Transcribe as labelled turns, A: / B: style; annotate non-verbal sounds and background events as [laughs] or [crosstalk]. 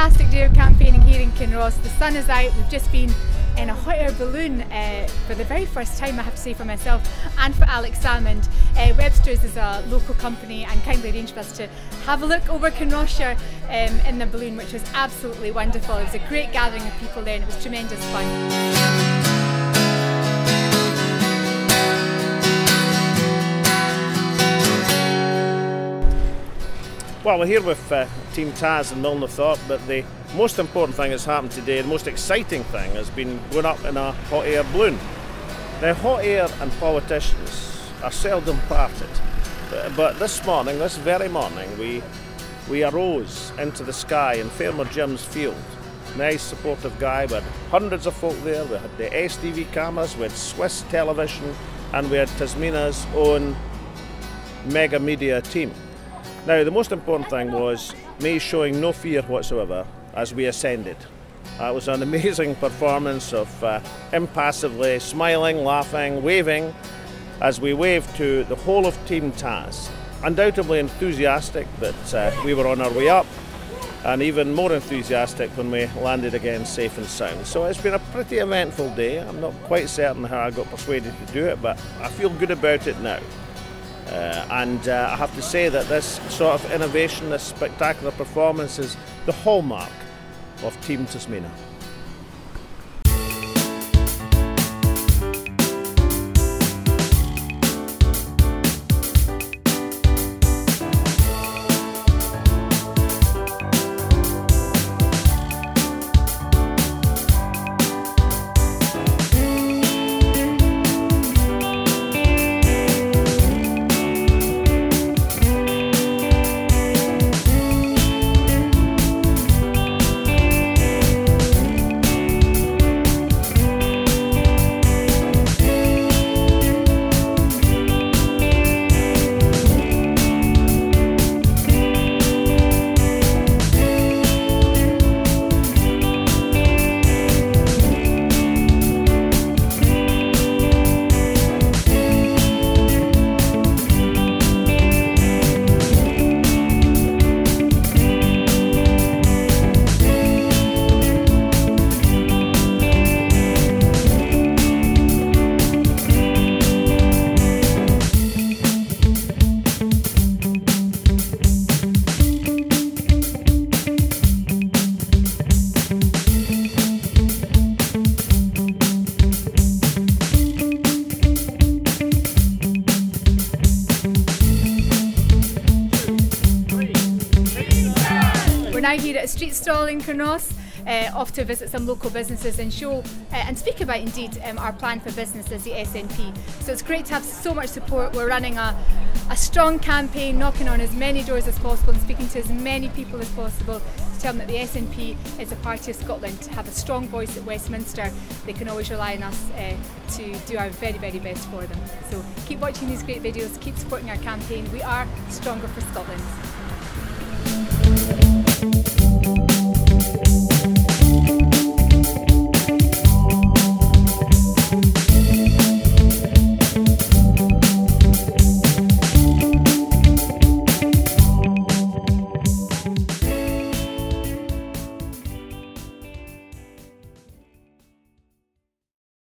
A: fantastic day of campaigning here in Kinross. The sun is out, we've just been in a hot air balloon uh, for the very first time, I have to say for myself and for Alex Salmond. Uh, Webster's is a local company and kindly arranged for us to have a look over Kinross-shire um, in the balloon, which was absolutely wonderful. It was a great gathering of people there and it was tremendous fun.
B: Well, we're here with uh, Team Taz and Milnathort, but the most important thing that's happened today, the most exciting thing, has been going up in a hot air balloon. Now, hot air and politicians are seldom parted, but this morning, this very morning, we we arose into the sky in Fairmore Jim's field. Nice, supportive guy. We had hundreds of folk there. We had the STV cameras, we had Swiss television, and we had Tasmina's own mega media team. Now, the most important thing was me showing no fear whatsoever as we ascended. That was an [laughs] amazing performance of uh, impassively smiling, laughing, waving as we waved to the whole of Team Taz. Undoubtedly enthusiastic that uh, we were on our way up, and even more enthusiastic when we landed again safe and sound. So it's been a pretty eventful day. I'm not quite certain how I got persuaded to do it, but I feel good about it now. Uh, and uh, I have to say that this sort of innovation, this spectacular performance is the hallmark of Team Tasmina.
A: We're now here at a street stall in Kinross, uh, off to visit some local businesses and show uh, and speak about indeed um, our plan for business as the SNP. So it's great to have so much support. We're running a, a strong campaign, knocking on as many doors as possible and speaking to as many people as possible to tell them that the SNP is a party of Scotland, to have a strong voice at Westminster. They can always rely on us uh, to do our very, very best for them. So keep watching these great videos, keep supporting our campaign. We are stronger for Scotland. Thank you.